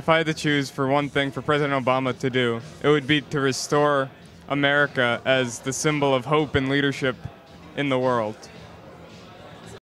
if I had to choose for one thing for President Obama to do, it would be to restore America as the symbol of hope and leadership in the world.